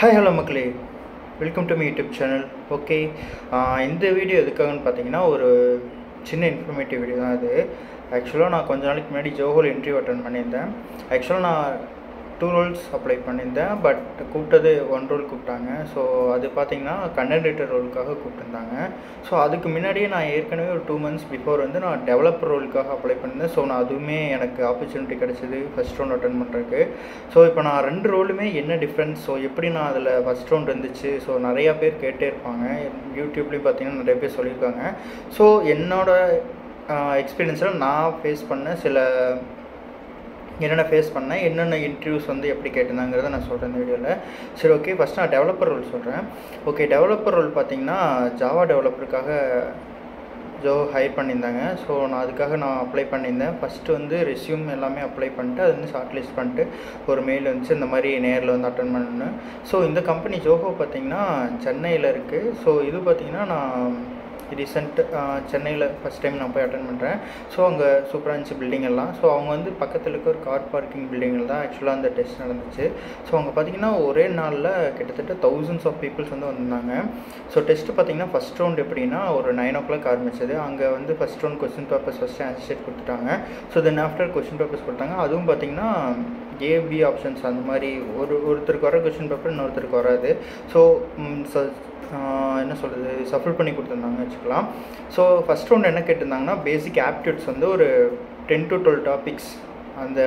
Hi hello மக்களே. Welcome to me YouTube channel okay இந்த video எதுக்காகன்னு பார்த்தீங்கன்னா ஒரு சின்ன இன்ஃபர்மேட்டிவ் வீடியோ தான் அது. ஆக்சுவலாக நான் கொஞ்ச நாளைக்கு முன்னாடி ஜோஹோல் இன்டர்வியூ அட்டன் பண்ணியிருந்தேன். ஆக்சுவலாக நான் டூ ரோல்ஸ் அப்ளை பண்ணியிருந்தேன் பட் கூப்பிட்டது ஒன் ரோல் கூப்பிட்டாங்க. ஸோ அது பார்த்தீங்கன்னா கண்டென்டேட்டர் ரோலுக்காக கூப்பிட்டுருந்தாங்க. ஸோ அதுக்கு முன்னாடியே நான் ஏற்கனவே ஒரு டூ மந்த்ஸ் பிஃபோர் வந்து நான் டெவலப்பர் ரோலுக்காக அப்ளை பண்ணியிருந்தேன். ஸோ நான் அதுவுமே எனக்கு ஆப்பர்ச்சுனிட்டி கிடச்சிது ஃபஸ்ட் ரவுண்ட் அட்டன் பண்ணுறதுக்கு ஸோ இப்போ நான் ரெண்டு ரோலுமே என்ன டிஃப்ரென்ஸ் ஸோ எப்படி நான் அதில் ஃபஸ்ட் ரவுண்ட் இருந்துச்சு? ஸோ நிறையா பேர் கேட்டே இருப்பாங்க. யூடியூப்லேயும் பார்த்தீங்கன்னா நிறைய பேர் சொல்லியிருக்காங்க. ஸோ என்னோட எக்ஸ்பீரியன்ஸில் நான் ஃபேஸ் பண்ண சில என்னென்ன ஃபேஸ் பண்ணேன் என்னென்ன இன்டர்வியூஸ் வந்து எப்படி கேட்டிருந்தாங்கிறத நான் சொல்கிறேன் இந்த வீடியோவில் சரி ஓகே ஃபஸ்ட் நான் டெவலப்பர் ரோல் சொல்கிறேன் ஓகே டெவலப்பர் ரோல் பார்த்தீங்கன்னா ஜாவா டெவலப்பருக்காக ஜோ ஹையர் பண்ணியிருந்தாங்க. ஸோ நான் அதுக்காக நான் அப்ளை பண்ணியிருந்தேன். ஃபஸ்ட்டு வந்து ரெஸ்யூம் எல்லாமே அப்ளை பண்ணிட்டு அது வந்து ஷார்ட் லிஸ்ட் பண்ணிட்டு ஒரு மெயில் வந்துச்சு. இந்த மாதிரி நேரில் வந்து அட்டன் பண்ணணும் ஸோ இந்த கம்பெனி ஜோஹோ பார்த்தீங்கன்னா சென்னையில் இருக்குது ஸோ இது பார்த்தீங்கன்னா நான் ரீசெண்ட் சென்னையில் ஃபஸ்ட் டைம் நான் போய் அட்டன் பண்ணுறேன் ஸோ அங்கே சூப்பராக இருந்துச்சு பில்டிங் எல்லாம். ஸோ அவங்க வந்து பக்கத்தில் இருக்க ஒரு கார் பார்க்கிங் பில்டிங்கில் தான் ஆக்சுவலாக அந்த டெஸ்ட் நடந்துச்சு. ஸோ அங்கே பார்த்தீங்கன்னா ஒரே நாளில் கிட்டத்தட்ட தௌசண்ட்ஸ் ஆஃப் பீப்புள்ஸ் வந்து வந்திருந்தாங்க. ஸோ டெஸ்ட்டு பார்த்தீங்கன்னா ஃபஸ்ட் ரவுண்ட் எப்படின்னா ஒரு நைன் ஓ கிளாக் ஆரம்பிச்சது. அங்கே வந்து first round question papers first answer sheet கொடுத்துட்டாங்க. So then after question papers கொடுத்தாங்க. அதுவும் பார்த்தீங்கன்னா ஏபி ஆப்ஷன்ஸ் அந்த மாதிரி. ஒரு ஒருத்தருக்கு வர கொஸ்டின் பேப்பர் இன்னொருத்தருக்கு வராது. ஸோ என்ன சொல்கிறது சஃபர் பண்ணி கொடுத்துருந்தாங்க வச்சுக்கலாம். ஸோ ஃபஸ்ட் ஒன்று என்ன கேட்டிருந்தாங்கன்னா பேசிக் ஆப்டியூட்ஸ் வந்து ஒரு டென் டு டுவெல் டாபிக்ஸ் அந்த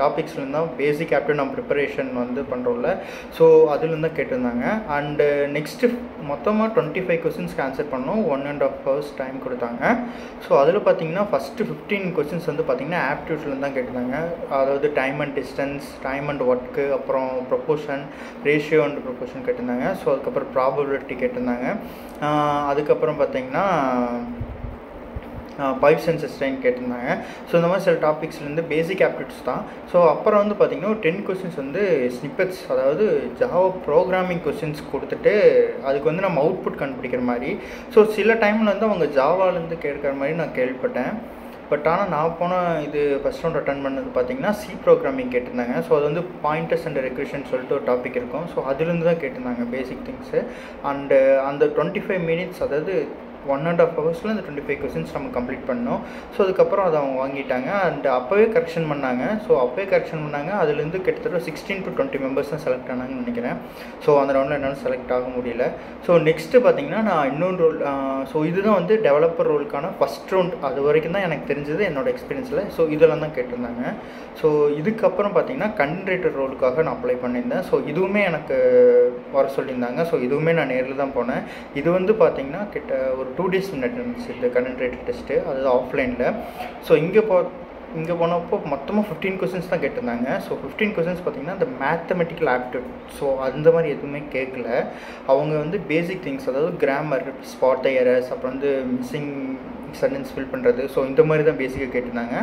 டாபிக்ஸ்லேருந்து தான் பேசிக் ஆப்டர் நம்ம ப்ரிப்பரேஷன் வந்து பண்ணுறோம்ல ஸோ அதுலேருந்து தான் கேட்டிருந்தாங்க. அண்டு நெக்ஸ்ட்டு மொத்தமாக டுவெண்ட்டி ஃபைவ் கொஸ்டின்ஸ்க்கு ஆன்சர் பண்ணோம் one and half hours time கொடுத்தாங்க. ஸோ அதில் பார்த்தீங்கன்னா ஃபஸ்ட்டு ஃபிஃப்டீன் கொஸ்டின்ஸ் வந்து பார்த்திங்கன்னா ஆப்டியூட்லேருந்து தான் கேட்டிருந்தாங்க. அதாவது time and distance time and work அப்புறம் ப்ரொப்போஷன் ரேஷியோ அண்ட் ப்ரொப்போஷன் கேட்டிருந்தாங்க. ஸோ அதுக்கப்புறம் ப்ராபபிலிட்டி கேட்டிருந்தாங்க. அதுக்கப்புறம் பார்த்திங்கன்னா பைப் சென்ஸ் கேட்டிருந்தாங்க. ஸோ இந்த மாதிரி சில டாபிக்ஸ்லேருந்து பேசிக் ஆப்டிட்ஸ் தான். ஸோ அப்புறம் வந்து பார்த்திங்கன்னா ஒரு டென் கொஸ்டின்ஸ் வந்து ஸ்னிப்பெட்ஸ் அதாவது ஜாவா ப்ரோக்ராமிங் கொஸ்டின்ஸ் கொடுத்துட்டு அதுக்கு வந்து நம்ம அவுட்புட் கண்டுபிடிக்கிற மாதிரி. ஸோ சில டைமில் வந்து அவங்க ஜாவாலேருந்து கேட்குற மாதிரி நான் கேள்விப்பட்டேன். பட் ஆனால் நான் போன இது ஃபஸ்ட் ரவுண்ட் அட்டன் பண்ணது பார்த்தீங்கன்னா சி ப்ரோக்ராமிங் கேட்டிருந்தாங்க. ஸோ அது வந்து பாயிண்டர்ஸ் அண்ட் ரெக்ரேஷன் சொல்லிட்டு ஒரு டாபிக் இருக்கும். ஸோ அதுலேருந்து தான் கேட்டிருந்தாங்க பேசிக் திங்ஸு அண்டு அந்த டுவெண்ட்டி ஃபைவ் மினிட்ஸ் அதாவது ஒன் அண்ட் ஆஃப் ஹவர்ஸில் இந்த டுவெண்ட்டி ஃபைவ் கொஸ்டின்ஸ் நம்ம கம்ப்ளீட் பண்ணோம். ஸோ அதுக்கப்புறம் அதை அவங்க வாங்கிட்டாங்க. அண்ட் அப்போவே கரெக்ஷன் பண்ணாங்க. ஸோ அப்போவே கரெக்ஷன் பண்ணாங்க. அதுலேருந்து கிட்டத்தட்ட சிக்ஸ்டீன் டு டுவெண்ட்டி மெம்பர்ஸ் தான் செலக்ட் ஆனாங்கன்னு நினைக்கிறேன். ஸோ அந்த ரவுண்டில் என்னால் செலக்ட் ஆக முடியல. ஸோ நெக்ஸ்ட்டு பார்த்தீங்கன்னா நான் இன்னொரு ரோல் ஸோ இதுதான் வந்து டெவலப்பர் ரோலுக்கான ஃபஸ்ட் ரவுண்ட் அது வரைக்கும் தான் எனக்கு தெரிஞ்சது என்னோட எக்ஸ்பீரியன்ஸில் ஸோ இதெல்லாம் தான் கேட்டிருந்தாங்க. ஸோ இதுக்கப்புறம் பார்த்தீங்கன்னா கண்டென்ட் ரோலுக்காக நான் அப்ளை பண்ணியிருந்தேன். ஸோ இதுவுமே எனக்கு வர சொல்லியிருந்தாங்க. ஸோ இதுவுமே நான் நேரில் தான் போனேன். இது வந்து பார்த்தீங்கன்னா கிட்ட ஒரு டூ டேஸ் முன்னாடி இருந்துச்சு இந்த கன்டென்ட் ரைட்டர் டெஸ்ட்டு அது ஆஃப்லைனில் ஸோ இங்கே பார்த்து இங்கே போனப்போ மொத்தமாக ஃபிஃப்டீன் கொஸ்டின்ஸ் தான் கேட்டிருந்தாங்க. ஸோ ஃபிஃப்டீன் கொஸ்டின்ஸ் பார்த்தீங்கன்னா இந்த மேத்தமெட்டிக்கல் ஆப்டியூட் ஸோ அந்த மாதிரி எதுவுமே கேட்கல. அவங்க வந்து பேசிக் திங்ஸ் அதாவது கிராமர் ஸ்பாட் எரர்ஸ் அப்புறம் வந்து மிஸ்ஸிங் சென்டென்ஸ் ஃபில் பண்ணுறது ஸோ இந்த மாதிரி தான் பேசிக்காக கேட்டிருந்தாங்க.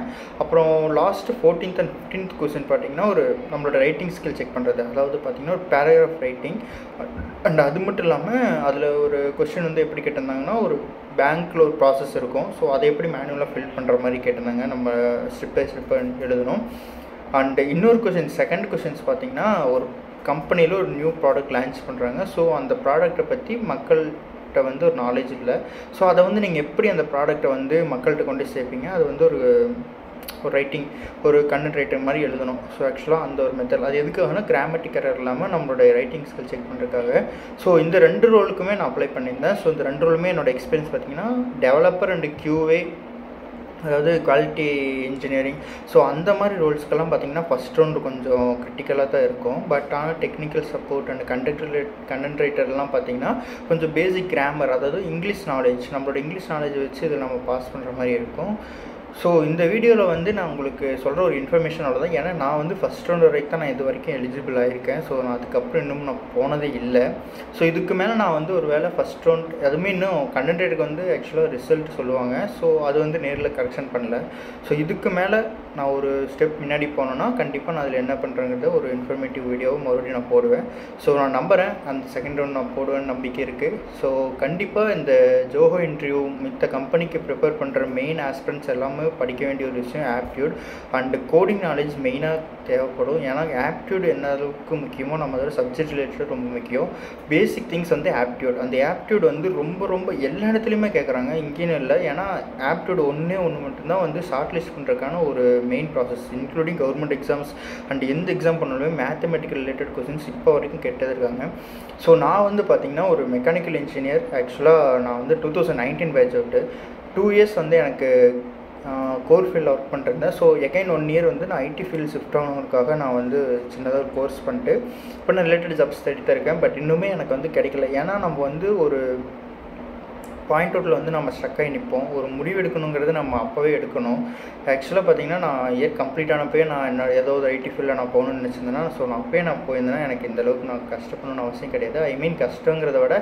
அப்புறம் last fourteenth and fifteenth question பார்த்தீங்கன்னா ஒரு நம்மளோட ரைட்டிங் ஸ்கில் செக் பண்ணுறது அதாவது பார்த்தீங்கன்னா ஒரு பேராகிராஃப் ரைட்டிங் அண்ட் அது மட்டும் இல்லாமல் அதில் ஒரு கொஸ்டின் வந்து எப்படி கேட்டிருந்தாங்கன்னா ஒரு பேங்க்கில் ஒரு ப்ராசஸ் இருக்கும். ஸோ அதை எப்படி மேனுவலாக ஃபில் பண்ணுற மாதிரி கேட்டிருந்தாங்க. நம்ம ஸ்டெப் பை ஸ்டெப் எழுதணும். அண்ட் இன்னொரு கொஷின் செகண்ட் கொஷின்ஸ் பார்த்தீங்கன்னா ஒரு கம்பெனியில் ஒரு நியூ ப்ராடக்ட் லான்ச் பண்ணுறாங்க ஸோ அந்த ப்ராடக்ட்டை பற்றி மக்கள்கிட்ட வந்து ஒரு நாலேஜ் இல்லை. ஸோ அதை வந்து நீங்கள் எப்படி அந்த ப்ராடக்ட்டை வந்து மக்கள்கிட்ட கொண்டு சேர்ப்பீங்க? அது வந்து ஒரு ஒரு ரைட்டிங் ஒரு கண்டென்ட் ரைட்டர் மாதிரி எழுதணும். ஸோ ஆக்சுவலாக அந்த ஒரு மெத்தட் அது எதுக்காகனா கிராமட்டிக் எரர் இல்லாமல் நம்மளுடைய ரைட்டிங் ஸ்கில் செக் பண்ணுறதுக்காக ஸோ இந்த ரெண்டு ரோலுக்குமே நான் அப்ளை பண்ணியிருந்தேன். ஸோ இந்த ரெண்டு ரோலுமே என்னோட எக்ஸ்பீரியன்ஸ் பார்த்தீங்கன்னா டெவலப்பர் அண்ட் கியூவே அதாவது குவாலிட்டி இன்ஜினியரிங் ஸோ அந்த மாதிரி ரோல்ஸ்க்கெல்லாம் பார்த்தீங்கன்னா ஃபஸ்ட் ரவுண்டு கொஞ்சம் கிரிட்டிக்கலாக தான் இருக்கும். பட் ஆனால் technical support and content content ரைட்டர்லாம் பார்த்தீங்கன்னா கொஞ்சம் பேசிக் கிராமர் அதாவது இங்கிலீஷ் நாலேஜ் நம்மளோட இங்கிலீஷ் நாலேஜ் வச்சு இதில் நம்ம பாஸ் பண்ணுற மாதிரி இருக்கும். ஸோ இந்த வீடியோவில் வந்து நான் உங்களுக்கு சொல்கிற ஒரு இன்ஃபர்மேஷன் அவ்வளோதான் ஏன்னா நான் வந்து ஃபஸ்ட் ஸ்டாண்டர்ட் வரைக்கும் தான் நான் இது வரைக்கும் எலிஜிபிள் ஆகியிருக்கேன் ஸோ நான் அதுக்கப்புறம் இன்னும் நான் போனதே இல்லை. ஸோ இதுக்கு மேலே நான் வந்து ஒரு வேலை ஃபஸ்ட் ரவுண்ட் அதுவுமே இன்னும் கண்டென்டேட்டுக்கு வந்து ஆக்சுவலாக ரிசல்ட் சொல்லுவாங்க. ஸோ அது வந்து நேரில் கரெக்ஷன் பண்ணல. ஸோ இதுக்கு மேலே நான் ஒரு ஸ்டெப் முன்னாடி போனேன்னா கண்டிப்பாக நான் அதில் என்ன பண்ணுறேங்கிறத ஒரு இன்ஃபர்மேட்டிவ் வீடியோவும் மறுபடியும் நான் போடுவேன். ஸோ நான் நம்புகிறேன் அந்த செகண்ட் ரவுண்ட் நான் போடுவேன்னு நம்பிக்கை இருக்குது ஸோ கண்டிப்பாக இந்த ஜோஹோ இன்டர்வியூ மித்த கம்பெனிக்கு ப்ரிப்பேர் பண்ணுற மெயின் ஆஸ்பிரன்ஸ் எல்லாமே படிக்க வேண்டிய ஒரு விஷயம் ஆப்டியூட் அண்டு கோடிங் நாலேஜ் மெயினாக தேவைப்படும். ஏன்னா ஆப்டியூட் என்ன அளவுக்கு முக்கியமோ நம்ம அதோட சப்ஜெக்ட் ரிலேட்டட் ரொம்ப முக்கியம். பேசிக் திங்ஸ் வந்து ஆப்டியூட் அந்த ஆப்டியூட் வந்து ரொம்ப ரொம்ப எல்லா இடத்துலையுமே கேட்குறாங்க இங்கேயும் இல்லை. ஏன்னா ஆப்டியூட் ஒன்றே ஒன்று மட்டும்தான் வந்து ஷார்ட் லிஸ்ட் பண்ணுறதுக்கான ஒரு main process including government exams and எந்த எக்ஸாம் பண்ணாலுமே மேத்தமெட்டிக்கல் ரிலேட்டட் கொஸ்டின்ஸ் இப்போ வரைக்கும் கேட்டது இருக்காங்க. ஸோ நான் வந்து பார்த்திங்கன்னா ஒரு மெக்கானிக்கல் இன்ஜினியர் ஆக்சுவலாக நான் வந்து two thousand nineteen batch out two years வந்து எனக்கு கோர் ஃபீல்டில் ஒர்க் பண்ணிருந்தேன் ஸோ எகைன் ஒன் இயர் வந்து நான் ஐடி ஃபீல்டு ஷிஃப்ட் ஆனதுக்காக நான் வந்து சின்னதாக ஒரு கோர்ஸ் பண்ணிட்டு இப்போ நான் ரிலேட்டட் ஜாப்ஸ் தேடி இருக்கேன். பட் இன்னுமே எனக்கு வந்து கிடைக்கல. ஏன்னா நம்ம வந்து ஒரு பாயிண்ட் அவுட்டில் வந்து நம்ம ஸ்ட்ரக் ஆகி நிற்போம் ஒரு முடிவு எடுக்கணுங்கிறது நம்ம அப்போவே எடுக்கணும். ஆக்சுவலாக பார்த்தீங்கன்னா நான் இயர் கம்ப்ளீட் ஆனப்பே நான் என்ன ஏதோ ஒரு ஐடி ஃபீல்டில் நான் போகணும்னு நினச்சிருந்தேன்னா ஸோ நான் அப்போயே நான் போயிருந்தேன்னா எனக்கு இந்த அளவுக்கு நான் கஷ்டப்படணும்னு அவசியம் கிடையாது. ஐ மீன் கஷ்டங்கிறத விட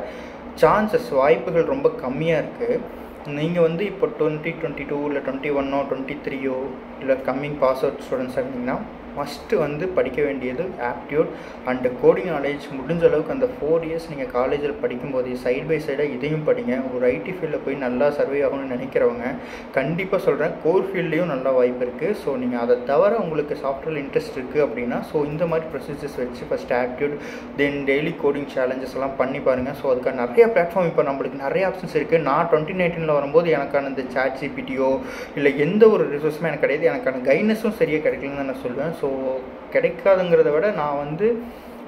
சான்சஸ் வாய்ப்புகள் ரொம்ப கம்மியாக இருக்குது நீங்கள் வந்து இப்போ டுவெண்ட்டி டுவெண்ட்டி டூ இல்லை டுவெண்ட்டி ஒன்னோ டுவெண்ட்டி த்ரீயோ இல்லை கம்மிங் பாஸ் அவுட் ஸ்டூடெண்ட்ஸாக இருந்தீங்கன்னா ஃபஸ்ட்டு வந்து படிக்க வேண்டியது ஆப்டியூட் அண்டு கோடிங் நாலேஜ் முடிஞ்ச அளவுக்கு அந்த ஃபோர் இயர்ஸ் நீங்கள் காலேஜில் படிக்கும்போது சைட் பை சைடாக இதையும் படிங்க. ஒரு ஐடி ஃபீல்டில் போய் நல்லா சர்வே ஆகணும்னு நினைக்கிறவங்க கண்டிப்பாக சொல்கிறேன் கோர் ஃபீல்ட்லேயும் நல்லா வாய்ப்பு இருக்குது ஸோ நீங்கள் அதை தவிர உங்களுக்கு சாஃப்ட்வேர் இன்ட்ரெஸ்ட் இருக்குது அப்படின்னா ஸோ இந்த மாதிரி ப்ரொசீஜர்ஸ் வச்சு first aptitude then daily coding challenges எல்லாம் பண்ணி பாருங்கள் ஸோ அதுக்காக நிறைய பிளாட்ஃபார்ம் இப்போ நம்மளுக்கு நிறைய ஆப்ஷன்ஸ் இருக்குது நான் டுவெண்ட்டி நைன்டீனில் வரும்போது எனக்கான இந்த சாட் ஜிபிடியோ இல்லை எந்த ஒரு ரிசோர்ஸுமே எனக்கு கிடையாது. எனக்கான கைட்னஸும் சரியாக கிடைக்கலன்னு தான் நான் சொல்லுவேன் ஸோ கிடைக்காதுங்கிறத விட நான் வந்து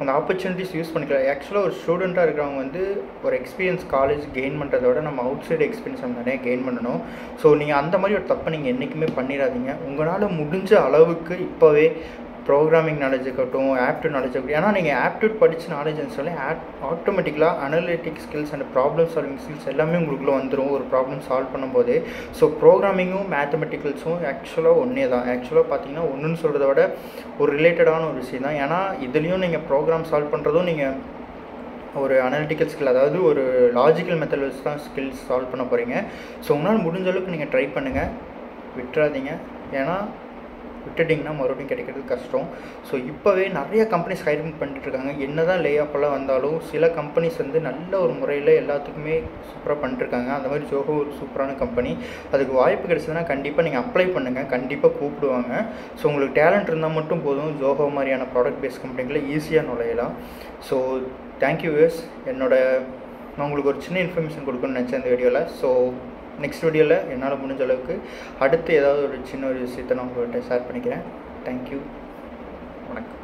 அந்த ஆப்பர்ச்சுனிட்டிஸ் யூஸ் பண்ணிக்கலாம் ஆக்சுவலாக ஒரு ஸ்டூடெண்ட்டாக இருக்கிறவங்க வந்து ஒரு எக்ஸ்பீரியன்ஸ் காலேஜ் கெயின் பண்ணுறத விட நம்ம அவுட் சைடு எக்ஸ்பீரியன்ஸ் நம்ம நிறைய கெயின் பண்ணணும். ஸோ நீங்கள் அந்த மாதிரி ஒரு தப்பை நீங்கள் என்றைக்குமே பண்ணிடாதீங்க. உங்களால் முடிஞ்ச அளவுக்கு இப்போவே ப்ரோக்ராமிங் நாலேஜ் இருக்கட்டும் ஆப்டியூட் நாலேஜ் இருக்கட்டும். ஏன்னா நீங்கள் ஆப்டியூட் படித்த நாலேஜ்னு சொல்லி ஆட் ஆட்டோமேட்டிக்கலாக analytic skills and problem solving skills எல்லாமே உங்களுக்குள்ள வந்துடும் ஒரு ப்ராப்ளம் சால்வ் பண்ணும்போது. ஸோ ப்ரோக்ராமிங்கும் மேத்தமெட்டிக்கல்ஸும் ஆக்சுவலாக ஒன்றே தான் ஆக்சுவலாக பார்த்தீங்கன்னா ஒன்றுன்னு சொல்கிறத விட ஒரு ரிலேட்டடான ஒரு விஷயம் தான். ஏன்னா இதுலேயும் நீங்கள் ப்ரோக்ராம் சால்வ் பண்ணுறதும் நீங்கள் ஒரு அனலிட்டிக்கல் ஸ்கில் அதாவது ஒரு லாஜிக்கல் மெத்தட் வச்சு தான் ஸ்கில்ஸ் சால்வ் பண்ண போகிறீங்க ஸோ உங்களால் முடிஞ்ச அளவுக்கு நீங்கள் ட்ரை பண்ணுங்கள் விட்டுறாதீங்க. ஏன்னா விட்டுட்டிங்கன்னா மறுபடியும் கிடைக்கிறது கஷ்டம். ஸோ இப்போவே நிறைய கம்பெனிஸ் ஹைரிங் பண்ணிட்டுருக்காங்க. என்ன தான் லே ஆஃபெல்லாம் வந்தாலும் சில கம்பெனிஸ் வந்து நல்ல ஒரு முறையில் எல்லாத்துக்குமே சூப்பராக பண்ணிட்டுருக்காங்க. அந்த மாதிரி ஜோஹோ ஒரு சூப்பரான கம்பெனி அதுக்கு வாய்ப்பு கிடைச்சதுன்னா கண்டிப்பாக நீங்கள் அப்ளை பண்ணுங்கள் கண்டிப்பாக கூப்பிடுவாங்க. ஸோ உங்களுக்கு டேலண்ட் இருந்தால் மட்டும் போதும். ஜோஹோ மாதிரியான ப்ராடக்ட் பேஸ் கம்பெனிகளில் ஈஸியாக நுழையலாம். ஸோ தேங்க்யூ வியர்ஸ் என்னோட நான் உங்களுக்கு ஒரு சின்ன இன்ஃபர்மேஷன் கொடுக்கணும்னு நினச்சேன் இந்த வீடியோவில் ஸோ நெக்ஸ்ட் வீடியோவில் என்னால் முடிஞ்ச அளவுக்கு அடுத்து ஏதாவது ஒரு சின்ன ஒரு விஷயத்தை நான் உங்கள்கிட்ட ஷேர் பண்ணிக்கிறேன். தேங்க்யூ வணக்கம்.